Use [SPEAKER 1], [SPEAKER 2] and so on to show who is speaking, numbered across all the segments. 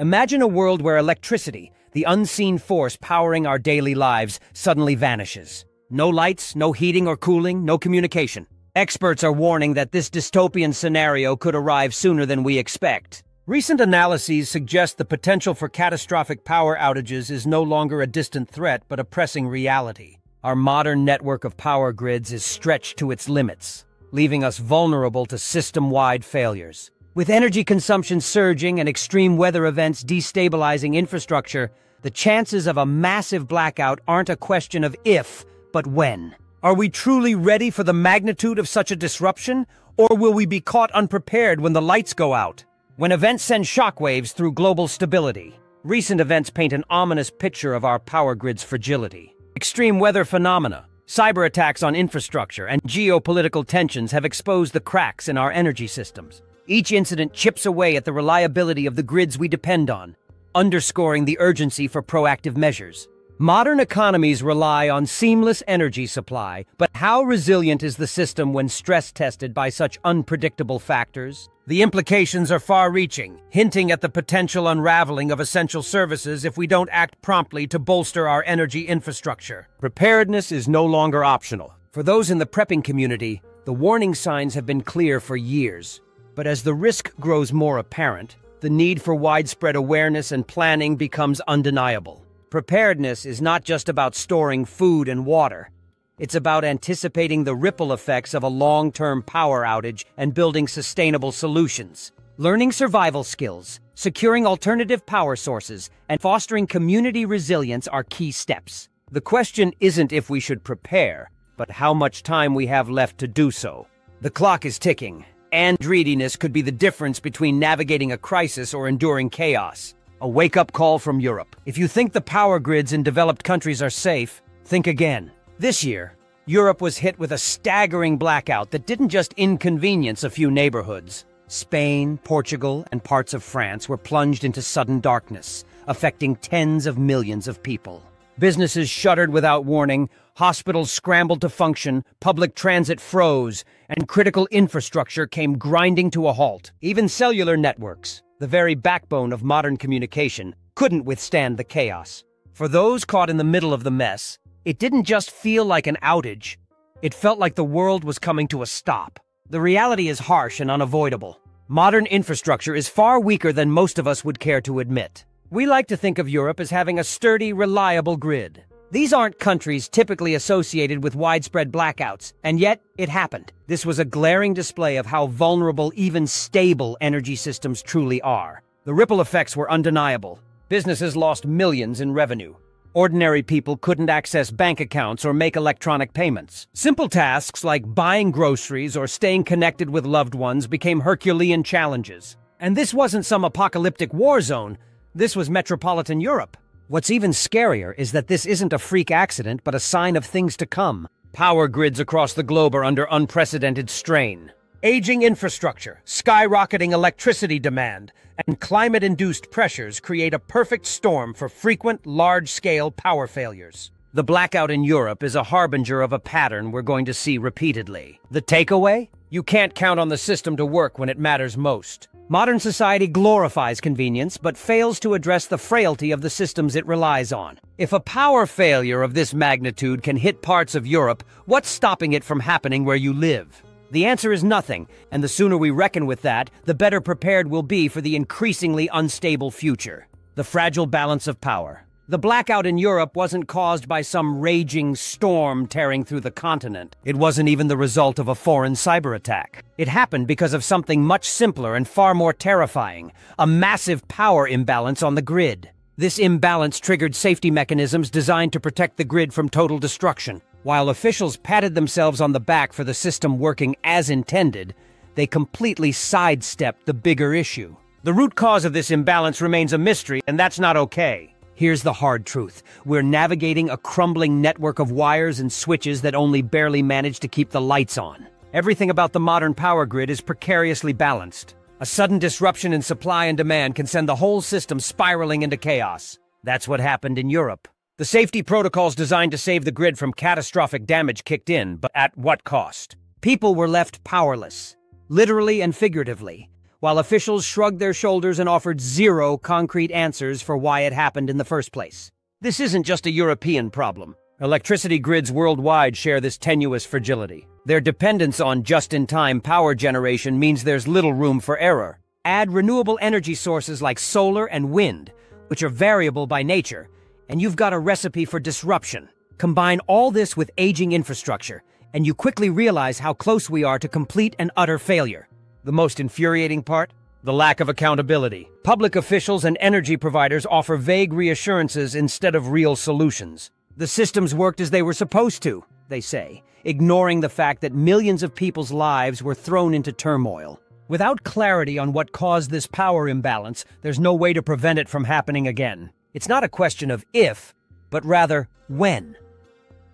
[SPEAKER 1] Imagine a world where electricity, the unseen force powering our daily lives, suddenly vanishes. No lights, no heating or cooling, no communication. Experts are warning that this dystopian scenario could arrive sooner than we expect. Recent analyses suggest the potential for catastrophic power outages is no longer a distant threat but a pressing reality. Our modern network of power grids is stretched to its limits, leaving us vulnerable to system-wide failures. With energy consumption surging and extreme weather events destabilizing infrastructure, the chances of a massive blackout aren't a question of if, but when. Are we truly ready for the magnitude of such a disruption, or will we be caught unprepared when the lights go out? When events send shockwaves through global stability, recent events paint an ominous picture of our power grid's fragility. Extreme weather phenomena, cyber attacks on infrastructure, and geopolitical tensions have exposed the cracks in our energy systems. Each incident chips away at the reliability of the grids we depend on, underscoring the urgency for proactive measures. Modern economies rely on seamless energy supply, but how resilient is the system when stress tested by such unpredictable factors? The implications are far reaching, hinting at the potential unraveling of essential services if we don't act promptly to bolster our energy infrastructure. Preparedness is no longer optional. For those in the prepping community, the warning signs have been clear for years. But as the risk grows more apparent, the need for widespread awareness and planning becomes undeniable. Preparedness is not just about storing food and water. It's about anticipating the ripple effects of a long-term power outage and building sustainable solutions. Learning survival skills, securing alternative power sources, and fostering community resilience are key steps. The question isn't if we should prepare, but how much time we have left to do so. The clock is ticking, and greediness could be the difference between navigating a crisis or enduring chaos. A wake-up call from Europe. If you think the power grids in developed countries are safe, think again. This year, Europe was hit with a staggering blackout that didn't just inconvenience a few neighborhoods. Spain, Portugal, and parts of France were plunged into sudden darkness, affecting tens of millions of people. Businesses shuttered without warning, hospitals scrambled to function, public transit froze, and critical infrastructure came grinding to a halt. Even cellular networks, the very backbone of modern communication, couldn't withstand the chaos. For those caught in the middle of the mess, it didn't just feel like an outage, it felt like the world was coming to a stop. The reality is harsh and unavoidable. Modern infrastructure is far weaker than most of us would care to admit. We like to think of Europe as having a sturdy, reliable grid. These aren't countries typically associated with widespread blackouts, and yet it happened. This was a glaring display of how vulnerable even stable energy systems truly are. The ripple effects were undeniable. Businesses lost millions in revenue. Ordinary people couldn't access bank accounts or make electronic payments. Simple tasks like buying groceries or staying connected with loved ones became Herculean challenges. And this wasn't some apocalyptic war zone. This was metropolitan Europe. What's even scarier is that this isn't a freak accident, but a sign of things to come. Power grids across the globe are under unprecedented strain. Aging infrastructure, skyrocketing electricity demand, and climate-induced pressures create a perfect storm for frequent, large-scale power failures. The blackout in Europe is a harbinger of a pattern we're going to see repeatedly. The takeaway? You can't count on the system to work when it matters most. Modern society glorifies convenience, but fails to address the frailty of the systems it relies on. If a power failure of this magnitude can hit parts of Europe, what's stopping it from happening where you live? The answer is nothing, and the sooner we reckon with that, the better prepared we'll be for the increasingly unstable future. The fragile balance of power. The blackout in Europe wasn't caused by some raging storm tearing through the continent. It wasn't even the result of a foreign cyber attack. It happened because of something much simpler and far more terrifying a massive power imbalance on the grid. This imbalance triggered safety mechanisms designed to protect the grid from total destruction. While officials patted themselves on the back for the system working as intended, they completely sidestepped the bigger issue. The root cause of this imbalance remains a mystery, and that's not okay. Here's the hard truth. We're navigating a crumbling network of wires and switches that only barely manage to keep the lights on. Everything about the modern power grid is precariously balanced. A sudden disruption in supply and demand can send the whole system spiraling into chaos. That's what happened in Europe. The safety protocols designed to save the grid from catastrophic damage kicked in, but at what cost? People were left powerless, literally and figuratively, while officials shrugged their shoulders and offered zero concrete answers for why it happened in the first place. This isn't just a European problem. Electricity grids worldwide share this tenuous fragility. Their dependence on just-in-time power generation means there's little room for error. Add renewable energy sources like solar and wind, which are variable by nature, and you've got a recipe for disruption. Combine all this with aging infrastructure, and you quickly realize how close we are to complete and utter failure. The most infuriating part? The lack of accountability. Public officials and energy providers offer vague reassurances instead of real solutions. The systems worked as they were supposed to, they say, ignoring the fact that millions of people's lives were thrown into turmoil. Without clarity on what caused this power imbalance, there's no way to prevent it from happening again. It's not a question of if, but rather when.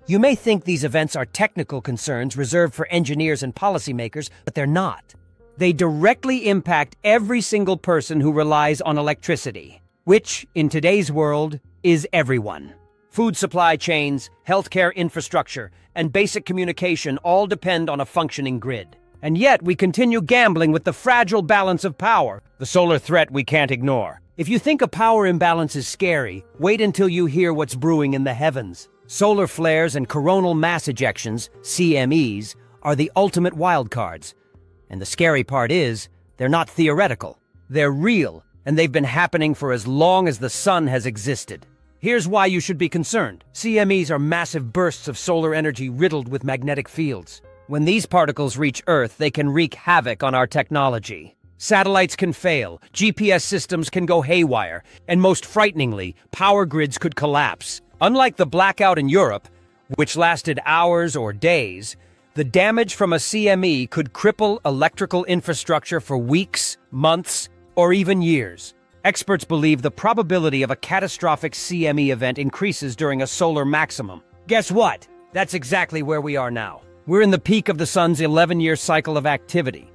[SPEAKER 1] You may think these events are technical concerns reserved for engineers and policymakers, but they're not. They directly impact every single person who relies on electricity, which, in today's world, is everyone. Food supply chains, healthcare infrastructure, and basic communication all depend on a functioning grid. And yet we continue gambling with the fragile balance of power, the solar threat we can't ignore. If you think a power imbalance is scary, wait until you hear what's brewing in the heavens. Solar flares and coronal mass ejections, CMEs, are the ultimate wildcards. And the scary part is, they're not theoretical. They're real, and they've been happening for as long as the sun has existed. Here's why you should be concerned. CMEs are massive bursts of solar energy riddled with magnetic fields. When these particles reach Earth, they can wreak havoc on our technology. Satellites can fail, GPS systems can go haywire, and most frighteningly, power grids could collapse. Unlike the blackout in Europe, which lasted hours or days, the damage from a CME could cripple electrical infrastructure for weeks, months, or even years. Experts believe the probability of a catastrophic CME event increases during a solar maximum. Guess what? That's exactly where we are now. We're in the peak of the sun's 11-year cycle of activity.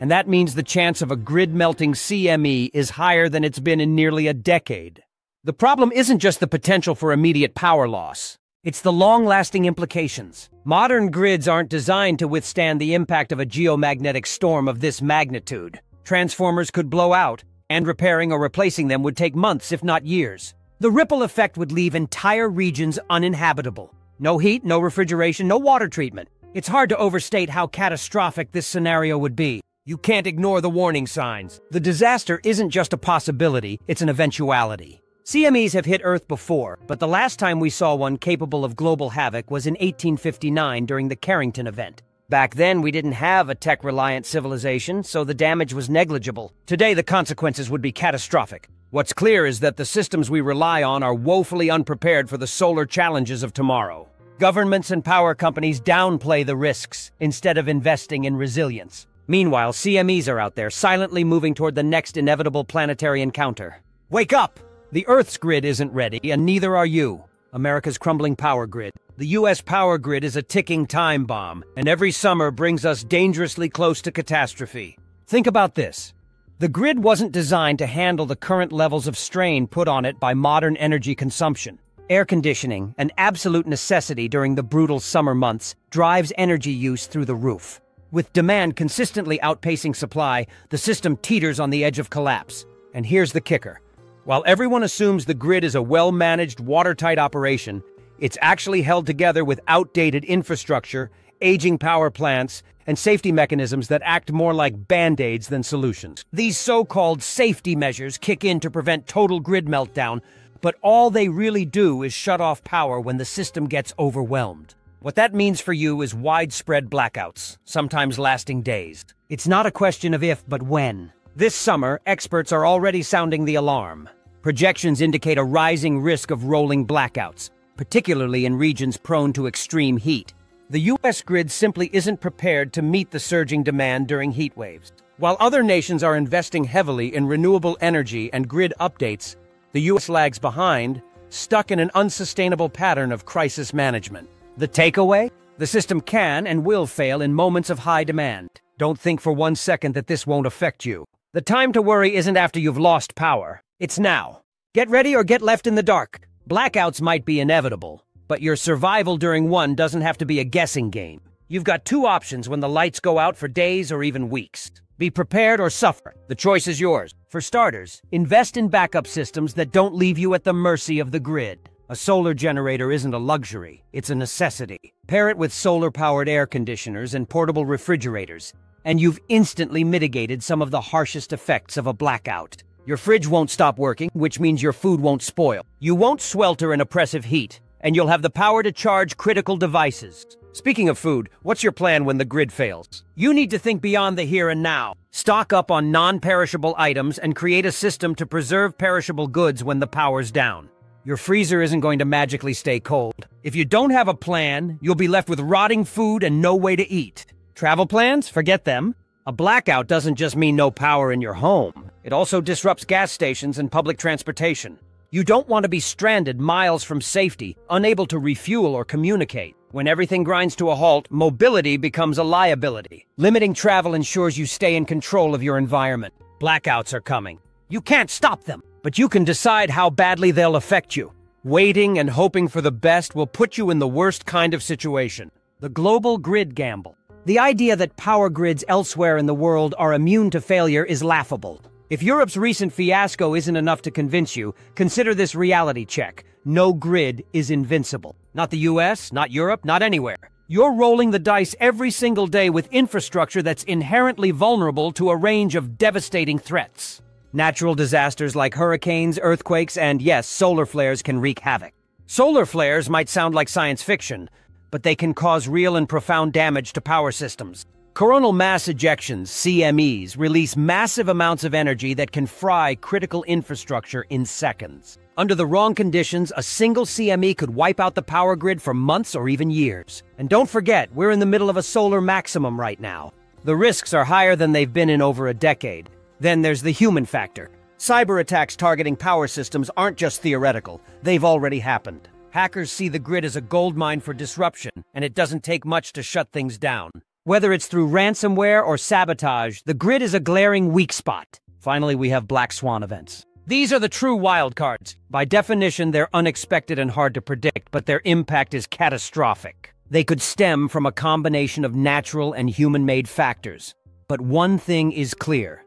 [SPEAKER 1] And that means the chance of a grid-melting CME is higher than it's been in nearly a decade. The problem isn't just the potential for immediate power loss. It's the long-lasting implications. Modern grids aren't designed to withstand the impact of a geomagnetic storm of this magnitude. Transformers could blow out, and repairing or replacing them would take months, if not years. The ripple effect would leave entire regions uninhabitable. No heat, no refrigeration, no water treatment. It's hard to overstate how catastrophic this scenario would be. You can't ignore the warning signs. The disaster isn't just a possibility, it's an eventuality. CMEs have hit Earth before, but the last time we saw one capable of global havoc was in 1859 during the Carrington event. Back then, we didn't have a tech reliant civilization, so the damage was negligible. Today, the consequences would be catastrophic. What's clear is that the systems we rely on are woefully unprepared for the solar challenges of tomorrow. Governments and power companies downplay the risks instead of investing in resilience. Meanwhile, CMEs are out there silently moving toward the next inevitable planetary encounter. Wake up! The Earth's grid isn't ready, and neither are you. America's crumbling power grid. The U.S. power grid is a ticking time bomb, and every summer brings us dangerously close to catastrophe. Think about this. The grid wasn't designed to handle the current levels of strain put on it by modern energy consumption. Air conditioning, an absolute necessity during the brutal summer months, drives energy use through the roof. With demand consistently outpacing supply, the system teeters on the edge of collapse. And here's the kicker. While everyone assumes the grid is a well-managed, watertight operation, it's actually held together with outdated infrastructure, aging power plants, and safety mechanisms that act more like band-aids than solutions. These so-called safety measures kick in to prevent total grid meltdown, but all they really do is shut off power when the system gets overwhelmed. What that means for you is widespread blackouts, sometimes lasting days. It's not a question of if, but when. This summer, experts are already sounding the alarm. Projections indicate a rising risk of rolling blackouts, particularly in regions prone to extreme heat. The U.S. grid simply isn't prepared to meet the surging demand during heat waves. While other nations are investing heavily in renewable energy and grid updates, the U.S. lags behind, stuck in an unsustainable pattern of crisis management. The takeaway? The system can and will fail in moments of high demand. Don't think for one second that this won't affect you. The time to worry isn't after you've lost power. It's now. Get ready or get left in the dark. Blackouts might be inevitable, but your survival during one doesn't have to be a guessing game. You've got two options when the lights go out for days or even weeks. Be prepared or suffer. The choice is yours. For starters, invest in backup systems that don't leave you at the mercy of the grid. A solar generator isn't a luxury, it's a necessity. Pair it with solar powered air conditioners and portable refrigerators, and you've instantly mitigated some of the harshest effects of a blackout. Your fridge won't stop working, which means your food won't spoil. You won't swelter in oppressive heat, and you'll have the power to charge critical devices. Speaking of food, what's your plan when the grid fails? You need to think beyond the here and now. Stock up on non perishable items and create a system to preserve perishable goods when the power's down. Your freezer isn't going to magically stay cold. If you don't have a plan, you'll be left with rotting food and no way to eat. Travel plans? Forget them. A blackout doesn't just mean no power in your home. It also disrupts gas stations and public transportation. You don't want to be stranded miles from safety, unable to refuel or communicate. When everything grinds to a halt, mobility becomes a liability. Limiting travel ensures you stay in control of your environment. Blackouts are coming. You can't stop them but you can decide how badly they'll affect you. Waiting and hoping for the best will put you in the worst kind of situation. The global grid gamble. The idea that power grids elsewhere in the world are immune to failure is laughable. If Europe's recent fiasco isn't enough to convince you, consider this reality check. No grid is invincible. Not the US, not Europe, not anywhere. You're rolling the dice every single day with infrastructure that's inherently vulnerable to a range of devastating threats. Natural disasters like hurricanes, earthquakes, and yes, solar flares can wreak havoc. Solar flares might sound like science fiction, but they can cause real and profound damage to power systems. Coronal mass ejections, CMEs, release massive amounts of energy that can fry critical infrastructure in seconds. Under the wrong conditions, a single CME could wipe out the power grid for months or even years. And don't forget, we're in the middle of a solar maximum right now. The risks are higher than they've been in over a decade. Then there's the human factor. Cyber attacks targeting power systems aren't just theoretical, they've already happened. Hackers see the grid as a goldmine for disruption, and it doesn't take much to shut things down. Whether it's through ransomware or sabotage, the grid is a glaring weak spot. Finally, we have Black Swan events. These are the true wildcards. By definition, they're unexpected and hard to predict, but their impact is catastrophic. They could stem from a combination of natural and human made factors. But one thing is clear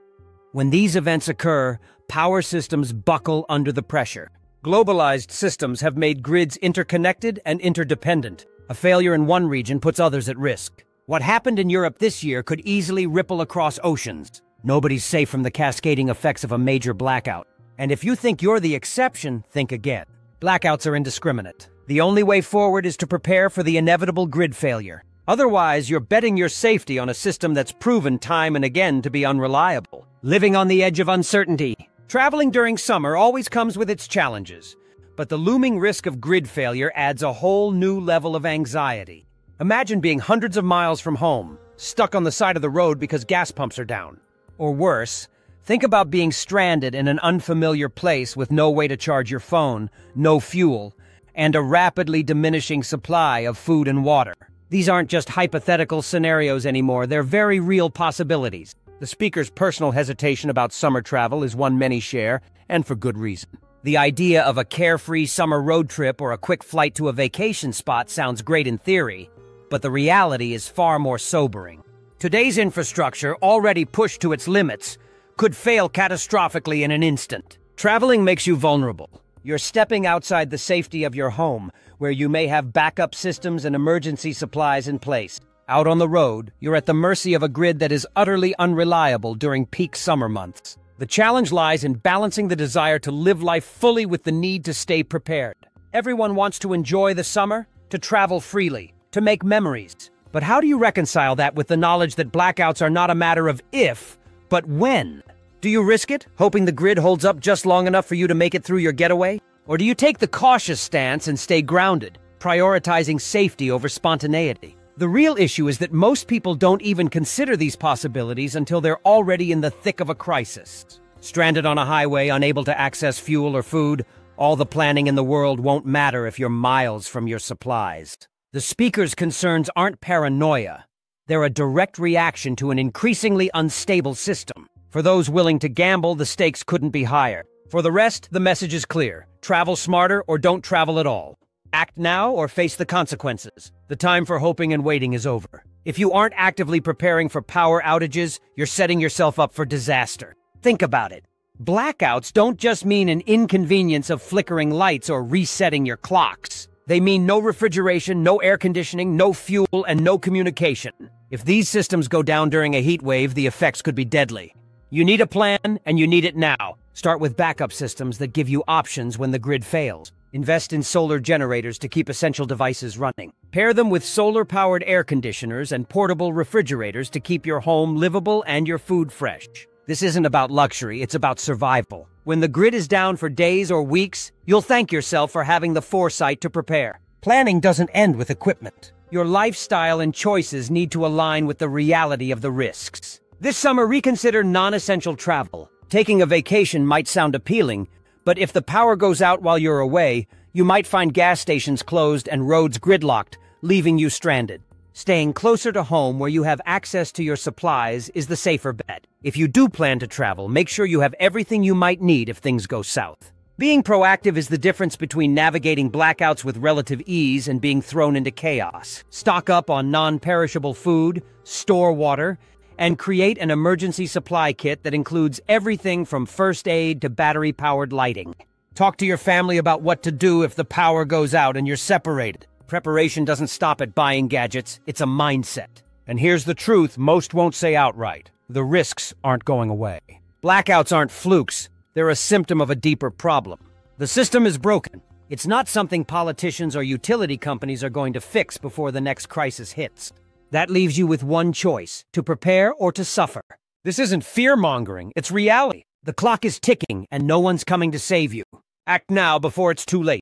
[SPEAKER 1] when these events occur, power systems buckle under the pressure. Globalized systems have made grids interconnected and interdependent. A failure in one region puts others at risk. What happened in Europe this year could easily ripple across oceans. Nobody's safe from the cascading effects of a major blackout. And if you think you're the exception, think again. Blackouts are indiscriminate. The only way forward is to prepare for the inevitable grid failure. Otherwise, you're betting your safety on a system that's proven time and again to be unreliable. Living on the edge of uncertainty. Traveling during summer always comes with its challenges, but the looming risk of grid failure adds a whole new level of anxiety. Imagine being hundreds of miles from home, stuck on the side of the road because gas pumps are down. Or worse, think about being stranded in an unfamiliar place with no way to charge your phone, no fuel, and a rapidly diminishing supply of food and water. These aren't just hypothetical scenarios anymore, they're very real possibilities. The speaker's personal hesitation about summer travel is one many share, and for good reason. The idea of a carefree summer road trip or a quick flight to a vacation spot sounds great in theory, but the reality is far more sobering. Today's infrastructure, already pushed to its limits, could fail catastrophically in an instant. Traveling makes you vulnerable. You're stepping outside the safety of your home, where you may have backup systems and emergency supplies in place. Out on the road, you're at the mercy of a grid that is utterly unreliable during peak summer months. The challenge lies in balancing the desire to live life fully with the need to stay prepared. Everyone wants to enjoy the summer, to travel freely, to make memories. But how do you reconcile that with the knowledge that blackouts are not a matter of if, but when? Do you risk it, hoping the grid holds up just long enough for you to make it through your getaway? Or do you take the cautious stance and stay grounded, prioritizing safety over spontaneity? The real issue is that most people don't even consider these possibilities until they're already in the thick of a crisis. Stranded on a highway, unable to access fuel or food, all the planning in the world won't matter if you're miles from your supplies. The speaker's concerns aren't paranoia. They're a direct reaction to an increasingly unstable system. For those willing to gamble, the stakes couldn't be higher. For the rest, the message is clear. Travel smarter or don't travel at all. Act now or face the consequences. The time for hoping and waiting is over. If you aren't actively preparing for power outages, you're setting yourself up for disaster. Think about it. Blackouts don't just mean an inconvenience of flickering lights or resetting your clocks. They mean no refrigeration, no air conditioning, no fuel, and no communication. If these systems go down during a heat wave, the effects could be deadly. You need a plan, and you need it now. Start with backup systems that give you options when the grid fails. Invest in solar generators to keep essential devices running. Pair them with solar powered air conditioners and portable refrigerators to keep your home livable and your food fresh. This isn't about luxury, it's about survival. When the grid is down for days or weeks, you'll thank yourself for having the foresight to prepare. Planning doesn't end with equipment. Your lifestyle and choices need to align with the reality of the risks. This summer, reconsider non essential travel. Taking a vacation might sound appealing, but if the power goes out while you're away, you might find gas stations closed and roads gridlocked, leaving you stranded. Staying closer to home where you have access to your supplies is the safer bet. If you do plan to travel, make sure you have everything you might need if things go south. Being proactive is the difference between navigating blackouts with relative ease and being thrown into chaos. Stock up on non perishable food, store water, and create an emergency supply kit that includes everything from first aid to battery powered lighting. Talk to your family about what to do if the power goes out and you're separated. Preparation doesn't stop at buying gadgets, it's a mindset. And here's the truth most won't say outright the risks aren't going away. Blackouts aren't flukes, they're a symptom of a deeper problem. The system is broken. It's not something politicians or utility companies are going to fix before the next crisis hits. That leaves you with one choice to prepare or to suffer. This isn't fear mongering, it's reality. The clock is ticking and no one's coming to save you. Act now before it's too late.